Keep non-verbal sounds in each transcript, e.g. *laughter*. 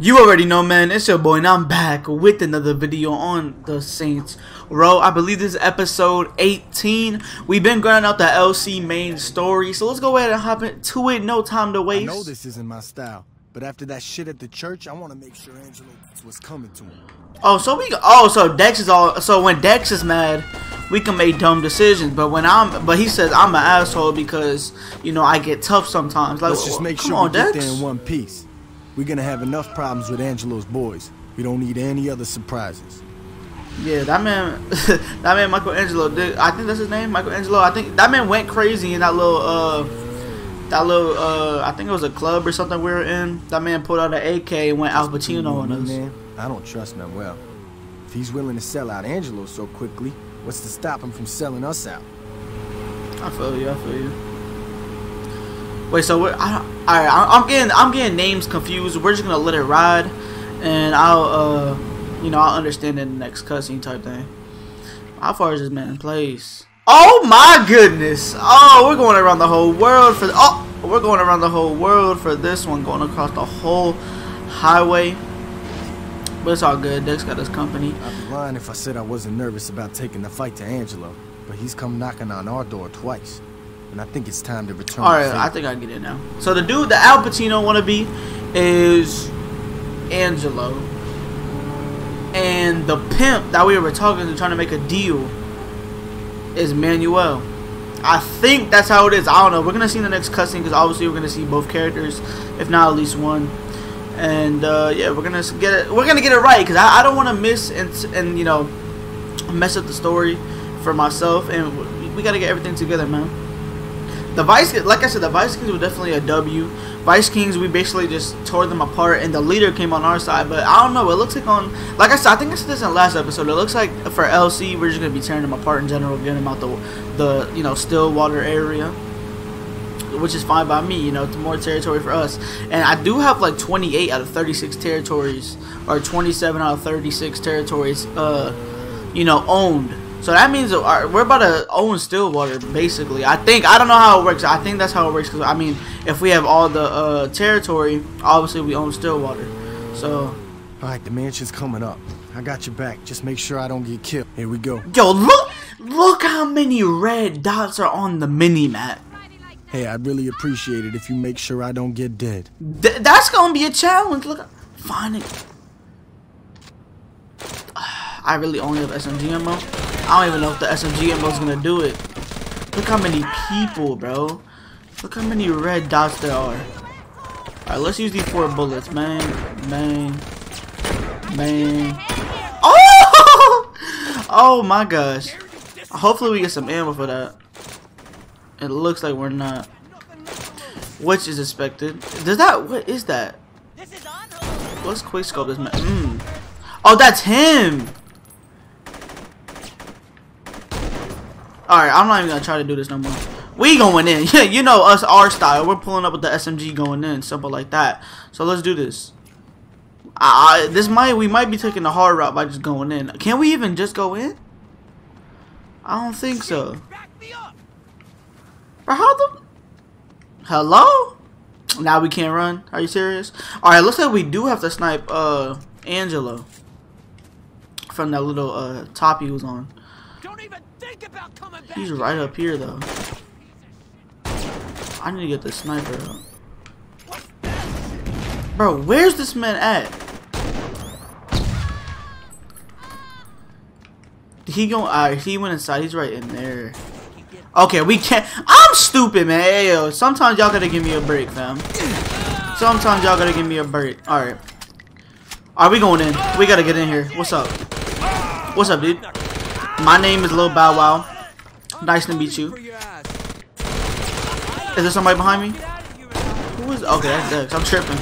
You already know, man. It's your boy, and I'm back with another video on the Saints Row. I believe this is episode 18. We've been grinding out the LC main story, so let's go ahead and hop into it. No time to waste. I know this isn't my style, but after that shit at the church, I want to make sure Angelo what's coming to him. Oh, so we oh, so Dex is all so when Dex is mad, we can make dumb decisions. But when I'm, but he says I'm an asshole because you know I get tough sometimes. Like, Let's just make sure on, we get there in one piece. We're gonna have enough problems with Angelo's boys. We don't need any other surprises. Yeah, that man, *laughs* that man Michelangelo did. I think that's his name, Michelangelo. I think that man went crazy in that little, uh, that little, uh, I think it was a club or something we were in. That man pulled out an AK and went Al Pacino on us. man, I don't trust Manuel. If he's willing to sell out Angelo so quickly, what's to stop him from selling us out? I feel you. I feel you. Wait, so we're, I, I, I'm getting, I'm getting names confused. We're just gonna let it ride, and I'll, uh, you know, I'll understand in the next cutscene type thing. How far is this man in place? Oh my goodness! Oh, we're going around the whole world for. Oh, we're going around the whole world for this one, going across the whole highway. But it's all good. Dex got his company. I'd be lying if I said I wasn't nervous about taking the fight to Angelo, but he's come knocking on our door twice, and I think it's time to return. All right. I think I get it now. So the dude, the Al Pacino wannabe, is Angelo, and the pimp that we were talking to, trying to make a deal, is Manuel. I think that's how it is. I don't know. We're gonna see in the next cutscene because obviously we're gonna see both characters, if not at least one. And uh, yeah, we're gonna get it. We're gonna get it right because I, I don't want to miss and and you know mess up the story for myself. And we, we gotta get everything together, man. The Vice, like I said, the Vice Kings were definitely a W. Vice Kings, we basically just tore them apart, and the leader came on our side. But I don't know. It looks like on, like I said, I think I said this in the last episode. It looks like for LC, we're just gonna be tearing them apart in general, getting them out the, the you know Stillwater area, which is fine by me. You know, it's more territory for us. And I do have like 28 out of 36 territories, or 27 out of 36 territories, uh, you know, owned. So that means our- we're about to own Stillwater, basically. I think I don't know how it works. I think that's how it works. Cause I mean, if we have all the uh, territory, obviously we own Stillwater. So, All right, the mansion's coming up. I got your back. Just make sure I don't get killed. Here we go. yo, look, look how many red dots are on the mini map. Hey, I'd really appreciate it if you make sure I don't get dead. Th- that's gonna be a challenge. Look, find it. *sighs* I really only have SMG ammo. I don't even know if the SMG ammo is gonna do it. Look how many people, bro. Look how many red dots there are. Alright, let's use these four bullets. Man, man, man. Oh! *laughs* Oh my gosh. Hopefully we get some ammo for that. It looks like we're not. Which is expected. Does that, what is that? Let's quick scope this man. Mm. Oh, that's him! Alright, I'm not even gonna try to do this no more. We going in. *laughs* Yeah, you know us, our style. We're pulling up with the SMG going in, simple like that. So let's do this. Uh, this might, we might be taking the hard route by just going in. Can we even just go in? I don't think so. Bro, how the... Hello? Now we can't run? Are you serious? Alright, looks like we do have to snipe, uh, Angelo. From that little, uh, top he was on. Don't even He's right up here, though. I need to get the sniper out. Bro, where's this man at? He go? Alright, he went inside. He's right in there. Okay, we can't. I'm stupid, man. Hey, yo, sometimes y'all gotta give me a break, fam. Sometimes y'all gotta give me a break. Alright. Alright, we going in. We gotta get in here. What's up? What's up, dude? My name is Lil Bow Wow. Nice to meet you. Is there somebody behind me? Who is? Okay, that's Dex. I'm tripping.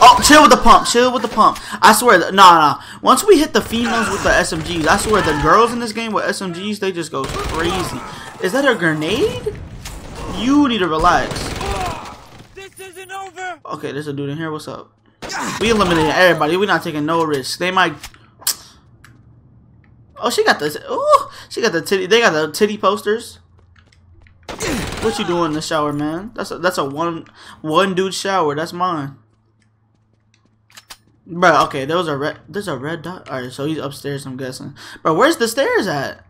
Oh, chill with the pump. Chill with the pump. I swear, that, nah, nah. Once we hit the females with the SMGs, I swear the girls in this game with SMGs, they just go crazy. Is that a grenade? You need to relax. This isn't over. Okay, there's a dude in here. What's up? We eliminated everybody. We're not taking no risks. They might. Oh, she got the. Oh, she got the titty. They got the titty posters. What you doing in the shower, man? That's a, that's a one one dude shower. That's mine. Bro, okay, there was a red. There's a red dot. All right, so he's upstairs. I'm guessing. Bro, where's the stairs at?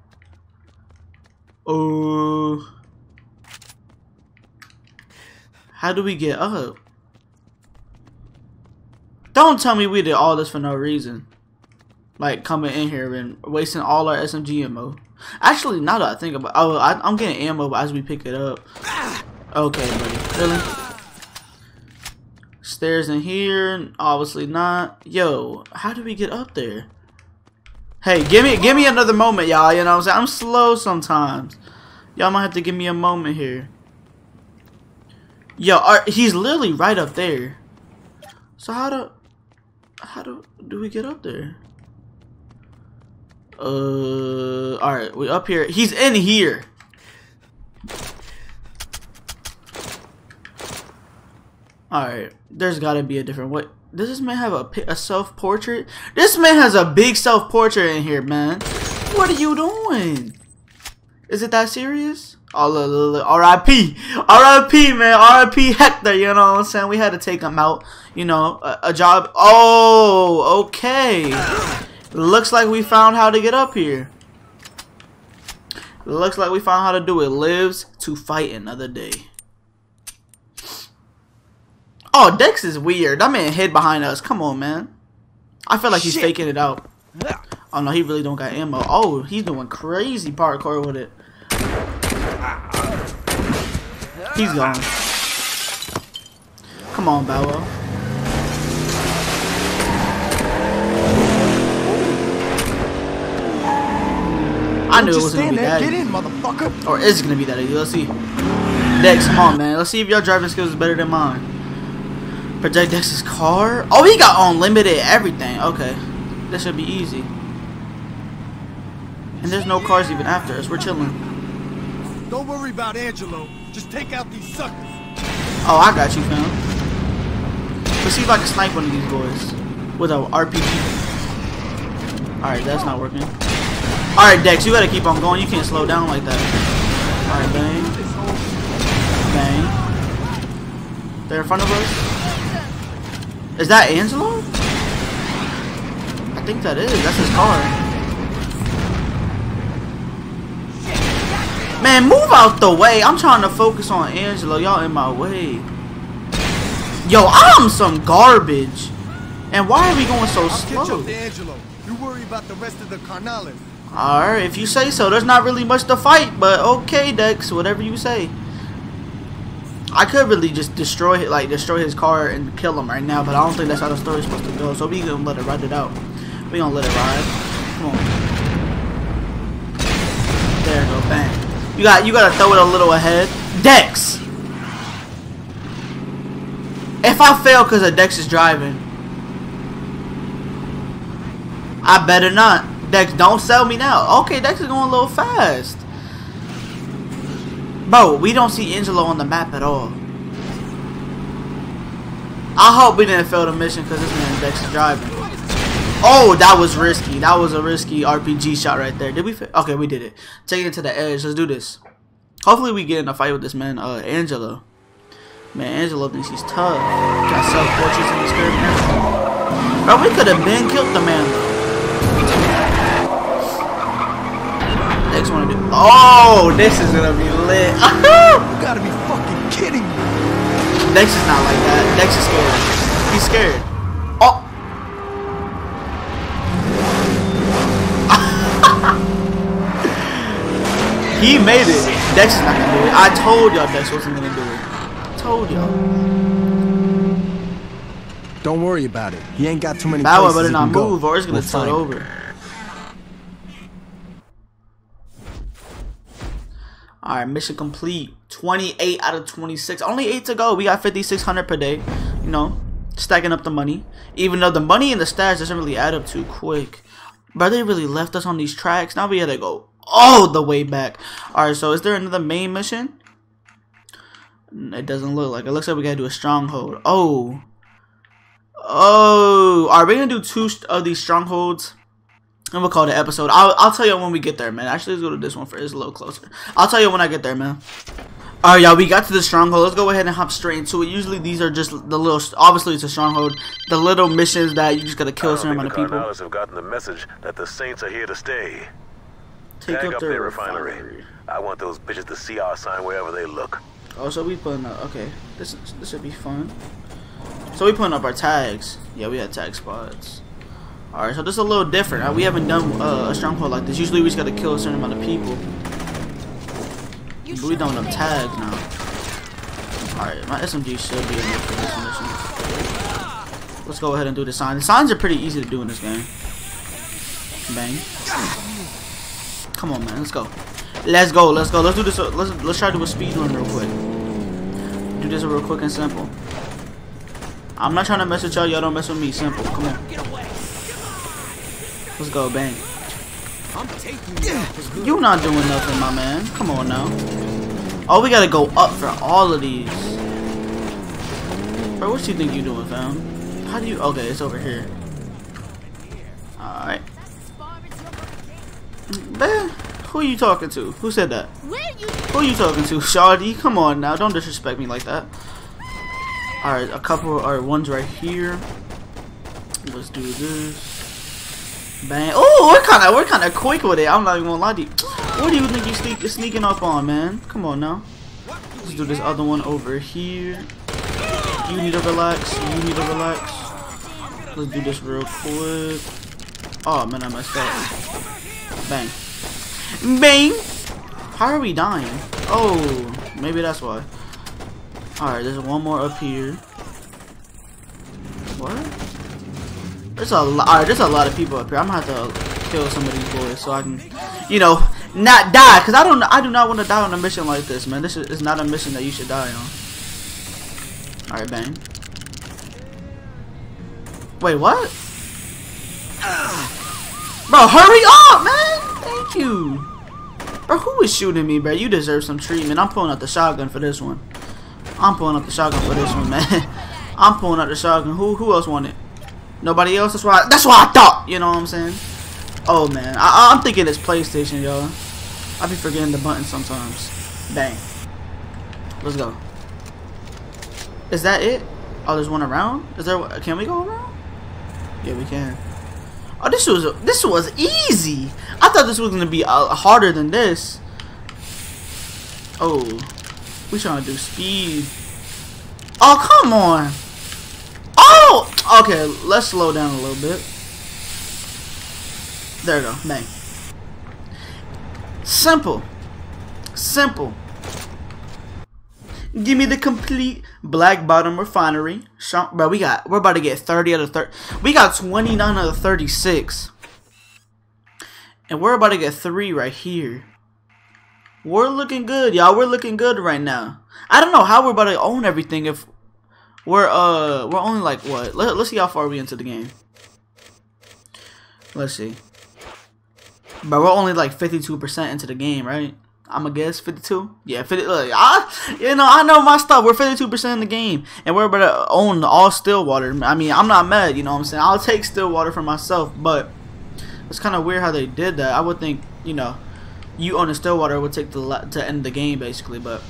Oh, how do we get up? Don't tell me we did all this for no reason. Like coming in here and wasting all our SMG ammo. Actually, now that I think about, oh, I, I'm getting ammo as we pick it up. Okay, buddy. Really? Stairs in here? Obviously not. Yo, how do we get up there? Hey, give me give me another moment, y'all. You know what I'm saying? I'm slow sometimes. Y'all might have to give me a moment here. Yo, are, he's literally right up there. So how do how do do we get up there? Uh, all right, we up here. He's in here. All right, there's got to be a different way. Does this man have a, a self portrait? This man has a big self portrait in here, man. What are you doing? Is it that serious? Oh, R.I.P. R.I.P. man. R.I.P. Hector. You know what I'm saying? We had to take him out. You know, a, a job. Oh, okay. Looks like we found how to get up here. Looks like we found how to do it. Lives to fight another day. Oh, Dex is weird. That man hid behind us. Come on, man. I feel like he's faking it out. Oh no, he really don't got ammo. Oh, he's doing crazy parkour with it. He's gone. Come on, Bow I knew it was gonna be there. that. Get in, motherfucker. Or is it gonna be that easy? Let's see. Dex, come on, man. Let's see if your driving skills is better than mine. Project Dex's car. Oh, he got unlimited everything. Okay, this should be easy. And there's no cars even after us. We're chilling. Don't worry about Angelo. Just take out these suckers. Oh, I got you, fam. Let's see if I can snipe one of these boys with a RPG. All right, that's not working. All right, Dex, you gotta keep on going. You can't slow down like that. All right, bang, bang. They're in front of us. Is that Angelo? I think that is. That's his car. Man, move out the way. I'm trying to focus on Angelo. Y'all in my way. Yo, I'm some garbage. And why are we going so I'll catch slow? up to Angelo. You worry about the rest of the carnales. Alright, if you say so. There's not really much to fight, but okay, Dex, whatever you say. I could really just destroy it, like destroy his car and kill him right now, but I don't think that's how the story's supposed to go. So we gonna let it ride it out. We gonna let it ride. Come on. There go, bang. You got you gotta throw it a little ahead. Dex! If I fail because of Dex is driving, I better not. Dex, don't sell me now. Okay, Dex is going a little fast. Bro, we don't see Angelo on the map at all. I hope we didn't fail the mission because this man Dex is driving. Oh, that was risky. That was a risky RPG shot right there. Did we? Okay, we did it. Take it to the edge. Let's do this. Hopefully, we get in a fight with this man, uh, Angelo. Man, Angelo thinks he's tough. Got self portraits in his skirt. Bro, we could have been killed the man. Next one to do. Oh, this is gonna be lit. *laughs* You gotta be fucking kidding me. Dex is not like that. Dex is scared. He's scared. Oh. *laughs* he made it. Dex is not gonna do it. I told y'all Dex wasn't gonna do it. Told y'all. Don't worry about it. He ain't got too many Wow places better not go. move or it's gonna We'll tilt find over. Alright, mission complete. 28 out of 26. Only 8 to go. We got 5,600 per day. You know, stacking up the money. Even though the money and the stats doesn't really add up too quick. But they really left us on these tracks. Now we gotta go all the way back. Alright, so is there another main mission? It doesn't look like it. looks like we gotta do a stronghold. Oh. Oh. Are we gonna do two of uh, these strongholds? And we'll call the episode. I'll, I'll tell you when we get there, man. Actually, let's go to this one first. It's a little closer. I'll tell you when I get there, man. Alright, y'all, we got to the stronghold. Let's go ahead and hop straight into it. Usually, these are just the little. Obviously, it's a stronghold. The little missions that you just gotta kill a certain amount of people. Carnales have gotten the message that the Saints are here to stay. Take Tag up their refinery. refinery. I want those bitches to see our sign wherever they look. Oh, so we putting up. Okay, this is- this should be fun. So we putting up our tags. Yeah, we had tag spots. All right, so this is a little different. Uh, We haven't done uh, a stronghold like this. Usually we just gotta kill a certain amount of people. But we done up tags now. All right, my SMG should be enough for this mission. Let's go ahead and do the sign. The signs are pretty easy to do in this game. Bang. Come on, man. Let's go. Let's go. Let's go. Let's do this. Let's let's try to do a speed run real quick. Do this real quick and simple. I'm not trying to mess with y'all. Y'all don't mess with me. Simple. Come on. Get away. Let's go. Bang. I'm taking you out for not doing nothing, my man. Come on now. Oh, we gotta go up for all of these. Bro, what you think you doing, fam? How do you? Okay, it's over here. All right. Man, who are you talking to? Who said that? Where you? Who you talking to, Shawty? Come on now, don't disrespect me like that. Alright, a couple, alright, one's right here. Let's do this. Bang. Oh, we're kind of, we're kind of quick with it. I'm not even gonna lie to you. What do you think you sneak, sneaking up on, man? Come on now. Let's do this other one over here. You need to relax. You need to relax. Let's do this real quick. Oh man, I messed up. Bang. Bang. How are we dying? Oh, maybe that's why. Alright, there's one more up here. What? There's a lot. Alright, there's a lot of people up here. I'm gonna have to kill some of these boys so I can, you know, not die. Cause I don't. I do not want to die on a mission like this, man. This is, not a mission that you should die on. Alright, bang. Wait, what? Bro, hurry up, man! Thank you. Bro, who is shooting me, bro? You deserve some treatment. I'm pulling out the shotgun for this one. I'm pulling out the shotgun for this one, man. *laughs* I'm pulling out the shotgun. Who who else wanted? Nobody else? That's why that's why I thought, you know what I'm saying? Oh man. I I'm thinking it's PlayStation, y'all. I be forgetting the button sometimes. Bang. Let's go. Is that it? Oh, there's one around? Is there can we go around? Yeah, we can. Oh, this was this was easy. I thought this was gonna be uh, harder than this. Oh, we trying to do speed. Oh, come on. Okay. Let's slow down a little bit. There we go. Bang. Simple. Simple. Give me the complete black bottom refinery. Bro, we got we're about to get 30 out of 30. We got 29 out of 36. And we're about to get 3 right here. We're looking good, y'all. We're looking good right now. I don't know how we're about to own everything if we're uh we're only like what? Let, let's see how far we into the game. Let's see. But we're only like 52% into the game, right? I'm gonna guess 52. Yeah, 50. Look, I, you know, I know my stuff. We're 52% in the game, and we're about to own all Stillwater. I mean, I'm not mad. You know what I'm saying? I'll take Stillwater for myself, but it's kind of weird how they did that. I would think, you know, you own a Stillwater would take the to end the game basically, but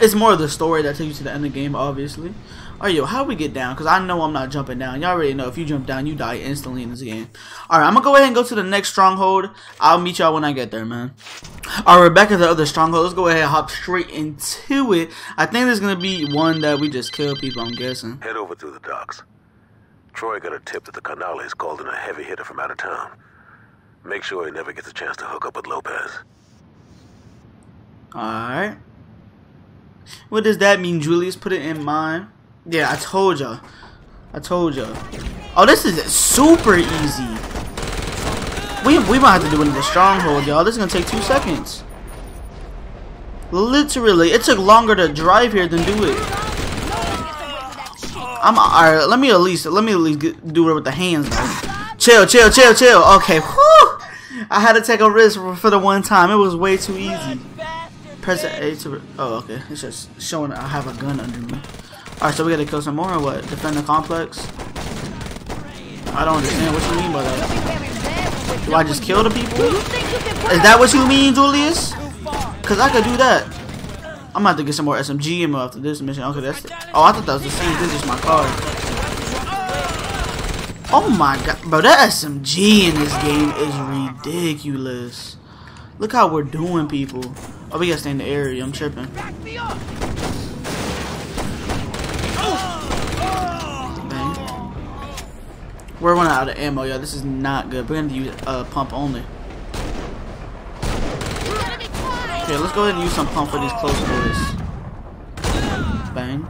it's more of the story that takes you to the end of the game, obviously. Alright, yo, how we get down? Because I know I'm not jumping down. Y'all already know if you jump down, you die instantly in this game. Alright, I'm going to go ahead and go to the next stronghold. I'll meet y'all when I get there, man. Alright, we're back at the other stronghold. Let's go ahead and hop straight into it. I think there's going to be one that we just kill people, I'm guessing. Head over to the docks. Troy got a tip that the Carnales called in a heavy hitter from out of town. Make sure he never gets a chance to hook up with Lopez. Alright. What does that mean, Julius? Put it in mine. Yeah, I told ya. I told ya. Oh, this is super easy. We, we might have to do it in the stronghold, y'all. This is to take two seconds. Literally. It took longer to drive here than do it. I'm alright. Let me at least let me at least get, do it with the hands. Chill, chill, chill, chill. Okay. Whew. I had to take a risk for the one time. It was way too easy. Press A to. Oh, okay. It's just showing I have a gun under me. Alright, so we gotta kill some more or what? Defend the complex? I don't understand what you mean by that. Do I just kill the people? Is that what you mean, Julius? Cause I could do that. I'm have to get some more SMG ammo after this mission. Okay, that's. Oh, I thought that was the same. This is my car. Oh my god, bro, that SMG in this game is ridiculous. Look how we're doing people. Oh, we gotta stay in the area. I'm tripping. back me Bang. We're running out of ammo, yo. This is not good. We're gonna use uh, pump only. Okay, let's go ahead and use some pump for these close boys. Bang.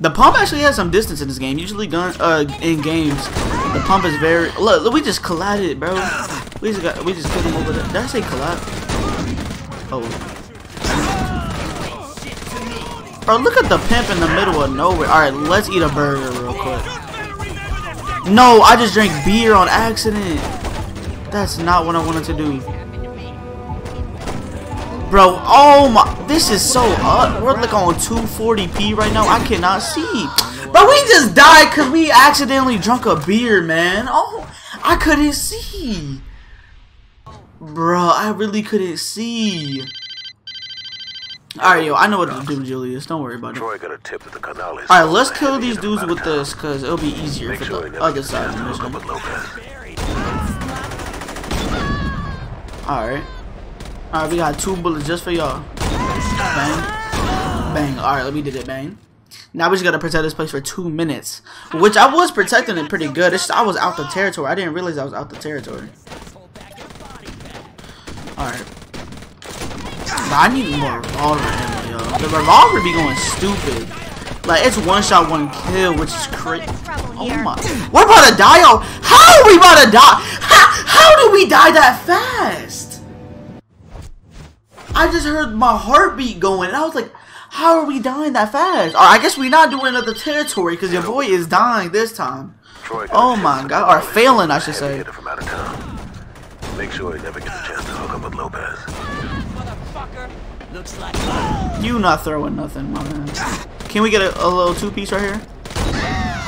The pump actually has some distance in this game. Usually, gun uh in games, the pump is very. Look, look we just collided, bro. We just got, we just killed him over there. Did I say collide? Oh. Bro, look at the pimp in the middle of nowhere. All right, let's eat a burger real quick. No, I just drank beer on accident. That's not what I wanted to do. Bro, oh my, this is so up. We're like on 240p right now. I cannot see. Bro, we just died because we accidentally drunk a beer, man. Oh, I couldn't see. Bro, I really couldn't see. Alright, yo, I know what to do, Julius. Don't worry about it. Troy got a tip that the Carnales. Alright, let's kill these dudes with this, because it'll be easier Make for sure the other side of the to hook up mission. Alright. Alright, we got two bullets just for y'all. Bang. Bang. Alright, let me did it, bang. Now we just gotta protect this place for two minutes. Which I was protecting it pretty good. It's just I was out the territory. I didn't realize I was out the territory. Alright. But I need more revolver ammo, yo. The revolver be going stupid. Like, it's one shot, one kill, which is crazy. Oh my. We're about to die, yo. How are we about to die? How, how did we die that fast? I just heard my heartbeat going, and I was like, how are we dying that fast? Or I guess we're not doing another territory, because your boy is dying this time. Oh my god, the or failing, I called should a say. heavy hitter from out of town. Make sure he never gets a chance to hook up with Lopez. Motherfucker. Looks like You not throwing nothing, my man. Can we get a, a little two piece right here?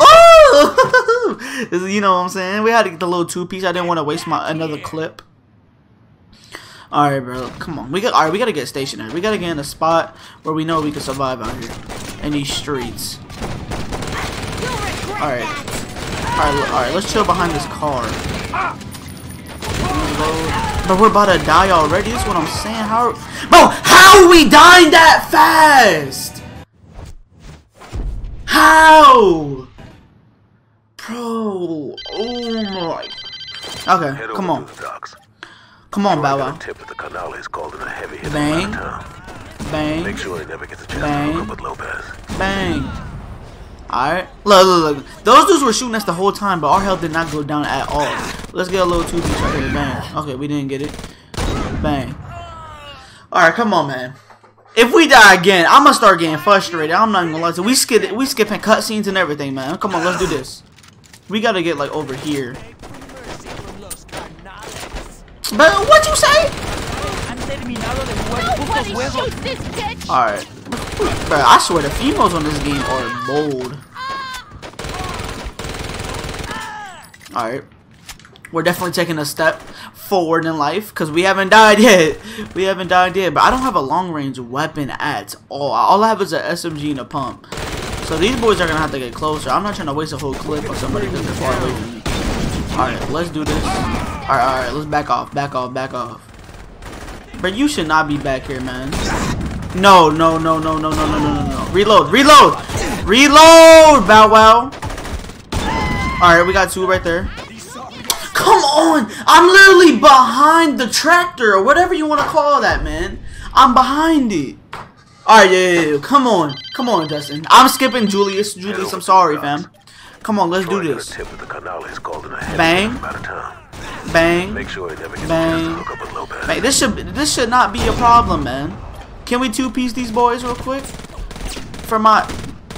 Oh! *laughs* This is- you know what I'm saying? We had to get the little two piece. I didn't want to waste my another clip. All right, bro. Come on. We got. All right. We gotta get stationary. We gotta get in a spot where we know we can survive out here in these streets. All right. All right. All right. Let's chill behind this car. But we're about to die already. That's what I'm saying. How, bro? How are we dying that fast? How, bro? Oh my. Okay, Head come on, the come on, Bow Wow. tip that the Carnales called in a heavy Bang. from out of town. Bang, Make sure he never gets a chance Bang. to hook up with Lopez. bang. All right, look, look, look. Those dudes were shooting us the whole time, but our health did not go down at all. Let's get a little two piece right here. Bang. Okay, we didn't get it. Bang. All right, come on, man. If we die again, I'm gonna start getting frustrated. I'm not even gonna lie to you. We skip, we skipping cutscenes and everything, man. Come on, let's do this. We gotta get like over here. But what you say? Han bro. I swear the females on this game are bold. All right, we're definitely taking a step forward in life because we haven't died *laughs* yet. We haven't died yet, but I don't have a long range weapon at all. All I have is an SMG and a pump. So these boys are gonna have to get closer. I'm not trying to waste a whole clip on somebody because they're far away from me. All right, let's do this. All right, all right, let's back off, back off, back off. But you should not be back here, man. No, no, no, no, no, no, no, no, no, no. Reload, reload, reload, Bow Wow. All right, we got two right there. Come on, I'm literally behind the tractor or whatever you want to call that, man. I'm behind it. All right, yeah, yeah, yeah. Come on, come on, Justin. I'm skipping Julius. Julius, I'm sorry, fam. Come on, let's do Troy got a this. tip that the Carnales called in a heavy Bang. hitter from out of town. Bang. Make sure he never gets Bang. a chance to hook up with Lopez. Man, this should this should not be a problem, man. Can we two piece these boys real quick? For my,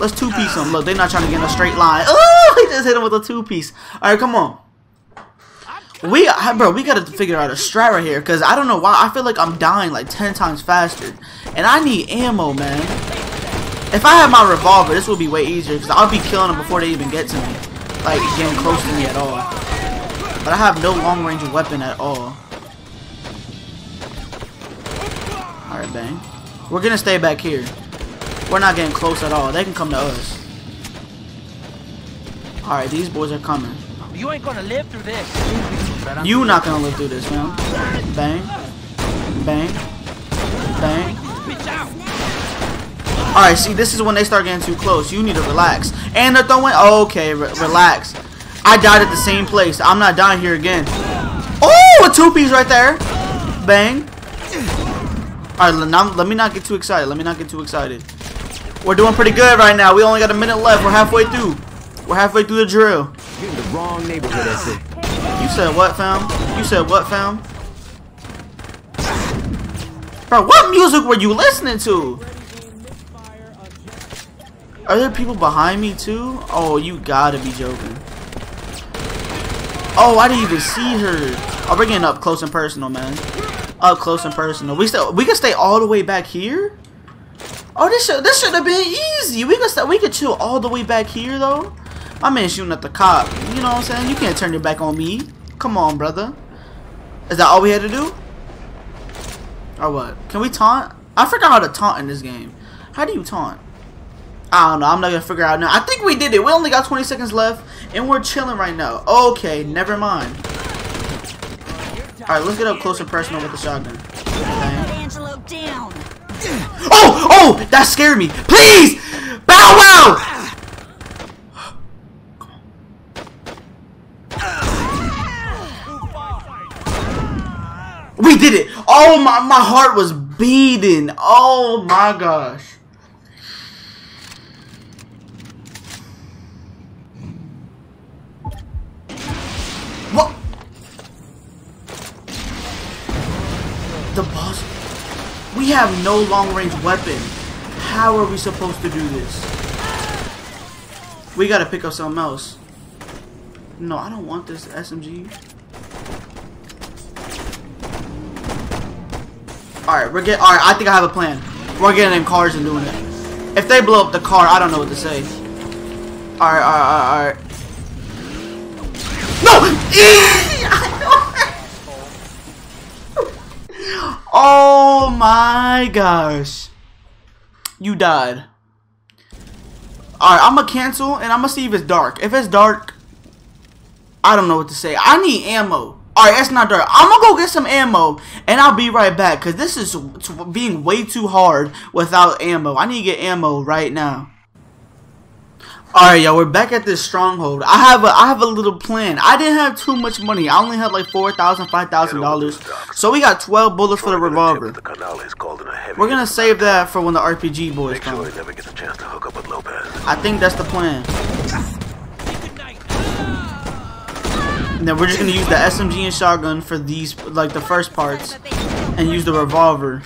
let's two piece them. Look, they're not trying to get in a straight line. *laughs* Oh, he just hit him with a two piece. All right, come on. We, bro, we gotta figure out a strat right here, cause I don't know why. I feel like I'm dying like ten times faster, and I need ammo, man. If I had my revolver, this would be way easier, cause I'll be killing them before they even get to me, like getting close to me at all. But I have no long range weapon at all. Alright, bang. We're gonna stay back here. We're not getting close at all. They can come to us. Alright, these boys are coming. You ain't gonna live through this. You not gonna live through this, man. Bang. Bang. Bang. Alright, see, this is when they start getting too close. You need to relax. And they're throwing... Okay, re relax. I died at the same place. I'm not dying here again. Oh, a two-piece right there. Bang. Alright, now let me not get too excited. Let me not get too excited. We're doing pretty good right now. We only got a minute left. We're halfway through. We're halfway through the drill. You're in the wrong neighborhood, that's it. You said what, fam? You said what, fam? Bro, what music were you listening to? Are there people behind me too? Oh, you gotta be joking. Oh, I didn't even see her. I'll bring it up close and personal, man. Up close and personal. We still we can stay all the way back here. Oh, this should this should have been easy. We st- we could chill all the way back here though. My man shooting at the cop. You know what I'm saying? You can't turn your back on me. Come on, brother. Is that all we had to do? Or what? Can we taunt? I forgot how to taunt in this game. How do you taunt? I don't know. I'm not gonna figure out now. I think we did it. We only got 20 seconds left, and we're chilling right now. Okay, never mind. All right, let's get up close and personal with the shotgun. Down. Oh, oh, that scared me. Please, bow wow. We did it. Oh my, my heart was beating. Oh my gosh. What? The boss. We have no long range weapon. How are we supposed to do this? We gotta pick up something else. No, I don't want this SMG. Alright, we're getting. Alright, I think I have a plan. We're getting in cars and doing it. If they blow up the car, I don't know what to say. Alright, alright, alright, alright. No! Oh my gosh. You died. Alright, I'm gonna cancel and I'm gonna see if it's dark. If it's dark, I don't know what to say. I need ammo. Alright, that's not dark. I'm gonna go get some ammo and I'll be right back because this is being way too hard without ammo. I need to get ammo right now. Alright, y'all, we're back at this stronghold. I have a I have a little plan. I didn't have too much money. I only had like four thousand, five thousand dollars. So we got twelve bullets for the revolver. The Carnales called in a heavy We're gonna save out of town. that for when the RPG boys come. he never gets a chance to hook up with Lopez. I think that's the plan. Good. And then we're just gonna use the SMG and shotgun for these, like the first parts, and use the revolver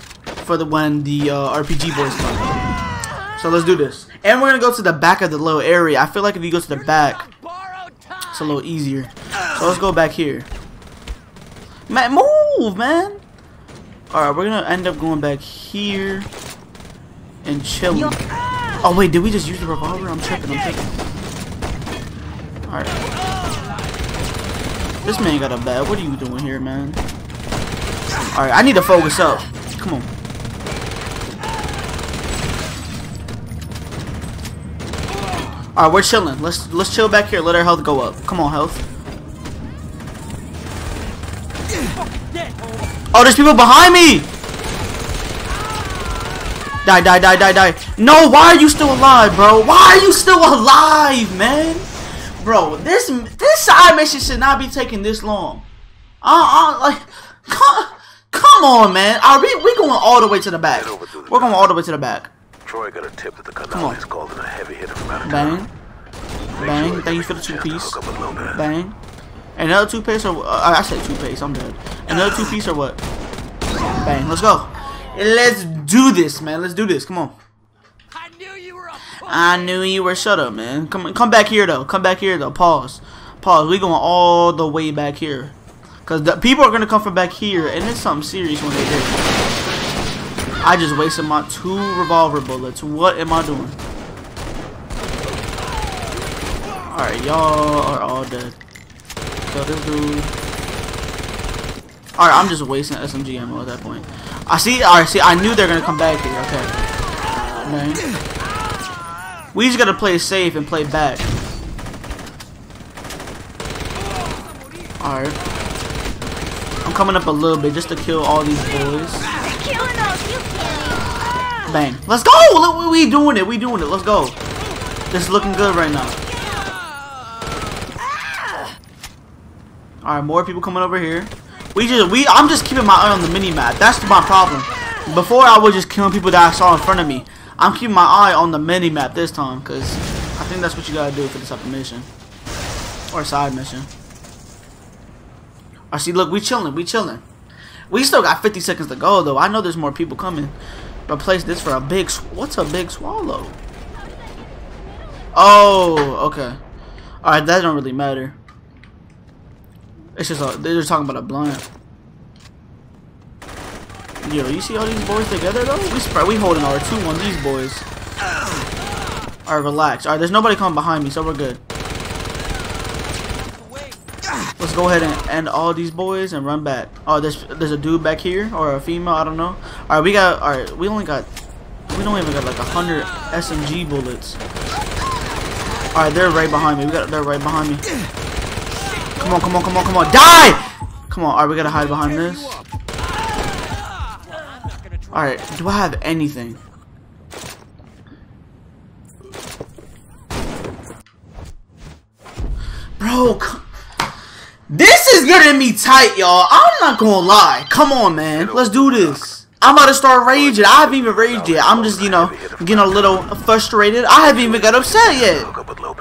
for the when the uh, RPG boys come. So let's do this. And we're gonna go to the back of the little area. I feel like if you go to the back, it's a little easier. So let's go back here. Man, move, man. All right, we're gonna end up going back here and chilling. Oh wait, did we just use the revolver? I'm tripping. I'm tripping. All right. This man got a bad. What are you doing here, man? All right, I need to focus up. Come on. All right, we're chilling. Let's let's chill back here. Let our health go up. Come on, health. Oh, there's people behind me! Die, die, die, die, die. No, why are you still alive, bro? Why are you still *laughs* alive, man? Bro, this this side mission should not be taking this long. Uh, uh, like, come, come on, man. Are we we going all the way to the back? We're going all the way to the back. Troy got a tip that the on. Carnales called in a heavy hitter from out of town. Bang, bang. sure Thank you for the two piece. hook up with Lopez. Bang. Another two piece or uh, I said two piece. I'm dead. Another two piece or what? Bang. Let's go. Let's do this, man. Let's do this. Come on. I knew you were a I knew you were. Shut up, man. Come come back here though. Come back here though. Pause. Pause. We going all the way back here. Cause the people are gonna come from back here, and it's something serious when they do. I just wasted my two revolver bullets. What am I doing? Alright, y'all are all dead. Kill this dude. Alright, I'm just wasting SMG ammo at that point. I see. Alright, see, I knew they're gonna come back here. Okay. Man. We just gotta play safe and play back. Alright. I'm coming up a little bit just to kill all these boys. Bang. Let's go! Look, we doing it. We doing it. Let's go. This is looking good right now. Alright, more people coming over here. We just we I'm just keeping my eye on the mini map. That's my problem. Before I was just killing people that I saw in front of me. I'm keeping my eye on the mini map this time because I think that's what you gotta do for this type of mission. Or side mission. I see look, we chilling, we chilling. We still got 50 seconds to go though. I know there's more people coming. Replace this for a big what's a big swallow? Oh, okay. Alright, that don't really matter. It's just a, they're just talking about a blunt. Yo, you see all these boys together though? We spread, we holding our two on these boys. Alright, relax. Alright, there's nobody coming behind me, so we're good. Let's go ahead and end all these boys and run back. Oh, there's there's a dude back here or a female, I don't know. Alright, we got alright, we only got we don't even got like a hundred SMG bullets. Alright, they're right behind me. We got they're right behind me. Come on, come on, come on, come on. Die! Come on, alright, we gotta hide behind this. Alright, do I have anything? Bro, this is getting me tight, y'all. I'm not gonna lie. Come on, man. Let's do this. I'm about to start raging. I haven't even raged yet. I'm just, you know, getting a little frustrated. I haven't even got upset yet.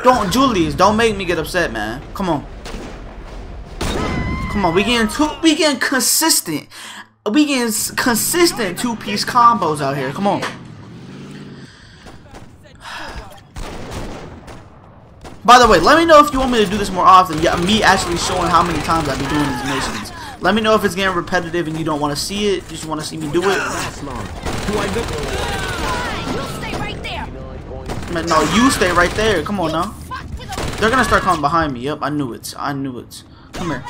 Don't, Julius, don't make me get upset, man. Come on. Come on, we getting two, we getting consistent. We getting consistent two-piece combos out here. Come on. By the way, let me know if you want me to do this more often. Yeah, me actually showing how many times I've been doing these missions. Let me know if it's getting repetitive and you don't want to see it. You just want to see me do it. Last long. Do I look? You stay right there. Man, No, you stay right there. Come on now. Fuck with them. They're gonna start coming behind me. Yep, I knew it. I knew it. Come here.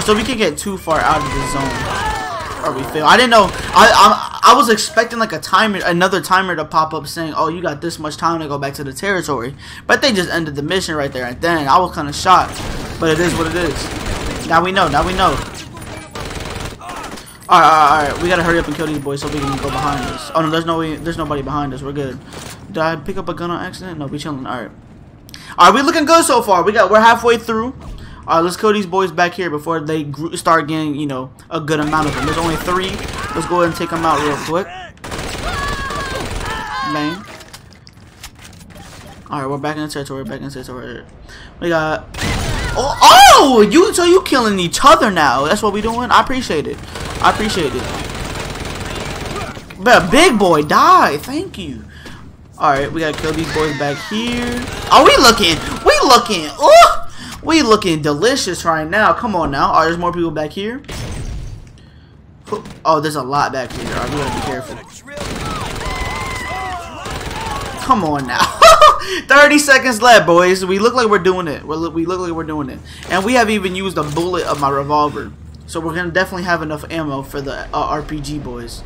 So we can get too far out of the zone. Or we fail. I didn't know. I, I I was expecting like a timer, another timer to pop up saying, "Oh, you got this much time to go back to the territory." But they just ended the mission right there and then. I was kind of shocked. But it is what it is. Now we know. Now we know. Alright, alright, alright. We gotta hurry up and kill these boys so we can go behind us. Oh no, there's no way. There's nobody behind us. We're good. Did I pick up a gun on accident? No, we chilling. Alright. Alright, we looking good so far. We got we're halfway through. Alright, let's kill these boys back here before they start getting, you know, a good amount of them. There's only three. Let's go ahead and take them out real quick. Bang. Alright, we're back in the territory. Back in the territory. We got. Oh, oh, you so you killing each other now? That's what we doing. I appreciate it. I appreciate it. But big boy, die. Thank you. Alright, we gotta kill these boys back here. Are we looking? We looking. Oh, we looking delicious right now. Come on now. Alright, there's more people back here. Oh, there's a lot back here. Alright, we gotta be careful. Come on now. *laughs* 30 seconds left, boys. We look like we're doing it. We're, we look like we're doing it. And we have even used a bullet of my revolver. So we're going to definitely have enough ammo for the uh, RPG, boys.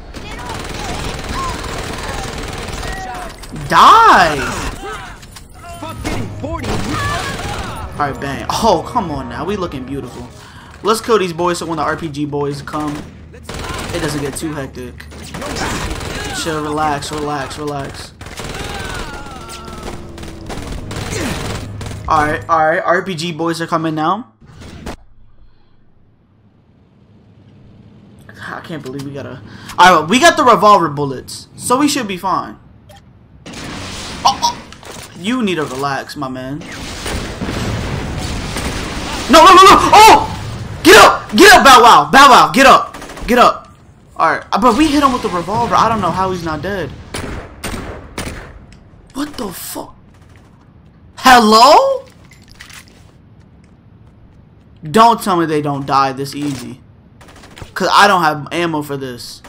Die! Alright, bang. Oh, come on now. We looking beautiful. Let's kill these boys so when the RPG boys come, it doesn't get too hectic. Chill, relax, relax, relax. Alright, alright. RPG boys are coming now. I can't believe we got a. Alright, we got the revolver bullets, so we should be fine. Oh, oh. You need to relax, my man. No, no, no, no! Oh! Get up! Get up, Bow Wow! Bow Wow, get up! Get up! Alright, uh, but we hit him with the revolver. I don't know how he's not dead. What the fuck? Hello? Don't tell me they don't die this easy. Cause I don't have ammo for this.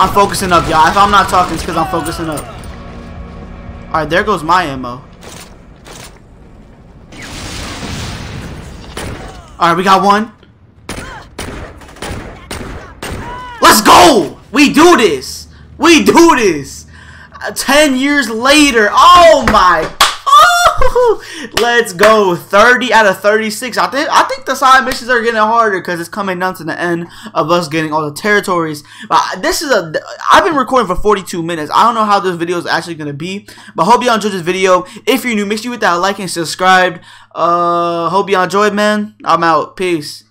I'm focusing up, y'all. If I'm not talking, it's because I'm focusing up. Alright, there goes my ammo. Alright, we got one. Let's go! We do this! We do this! Uh, ten years later. Oh my *laughs* Let's go. 30 out of 36. I think I think the side missions are getting harder because it's coming down to the end of us getting all the territories. But this is a. I've been recording for 42 minutes. I don't know how this video is actually gonna be, but hope y'all enjoyed this video. If you're new, make sure you hit that like and subscribe. Uh, hope y'all enjoyed, man. I'm out. Peace.